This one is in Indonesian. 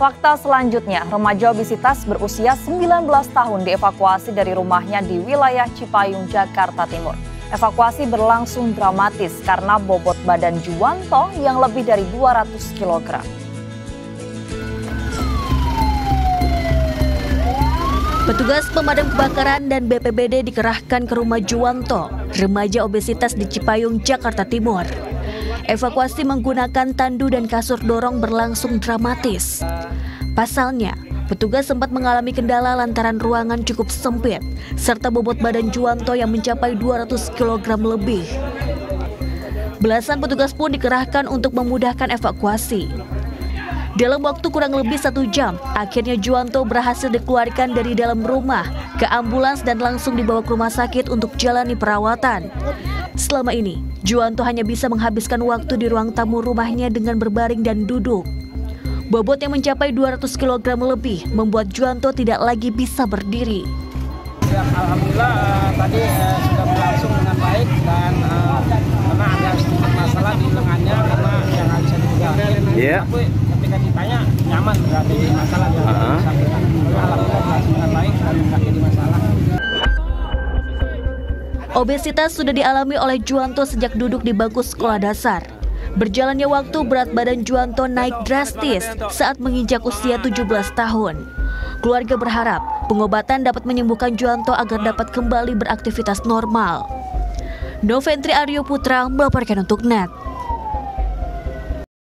Fakta selanjutnya, remaja obesitas berusia 19 tahun dievakuasi dari rumahnya di wilayah Cipayung, Jakarta Timur. Evakuasi berlangsung dramatis karena bobot badan Juwanto yang lebih dari 200 kg. Petugas pemadam kebakaran dan BPBD dikerahkan ke rumah Juwanto, remaja obesitas di Cipayung, Jakarta Timur. Evakuasi menggunakan tandu dan kasur dorong berlangsung dramatis. Pasalnya, petugas sempat mengalami kendala lantaran ruangan cukup sempit, serta bobot badan Juwanto yang mencapai 200 kg lebih. Belasan petugas pun dikerahkan untuk memudahkan evakuasi. Dalam waktu kurang lebih satu jam, akhirnya Juwanto berhasil dikeluarkan dari dalam rumah ke ambulans dan langsung dibawa ke rumah sakit untuk jalani perawatan. Selama ini, Juwanto hanya bisa menghabiskan waktu di ruang tamu rumahnya dengan berbaring dan duduk. Bobot yang mencapai 200 kg lebih membuat Juwanto tidak lagi bisa berdiri. Ya, Alhamdulillah uh, tadi uh, sudah berlangsung dengan baik dan uh, karena ada sedikit masalah di lengannya karena yang bisa dipegang. Iya. Tapi ketika ditanya nyaman ada masalah yang Uh-huh. disampaikan. Obesitas sudah dialami oleh Juwanto sejak duduk di bangku sekolah dasar. Berjalannya waktu berat badan Juwanto naik drastis saat menginjak usia 17 tahun. Keluarga berharap pengobatan dapat menyembuhkan Juwanto agar dapat kembali beraktivitas normal. Noventri Aryo Putra melaporkan untuk NET.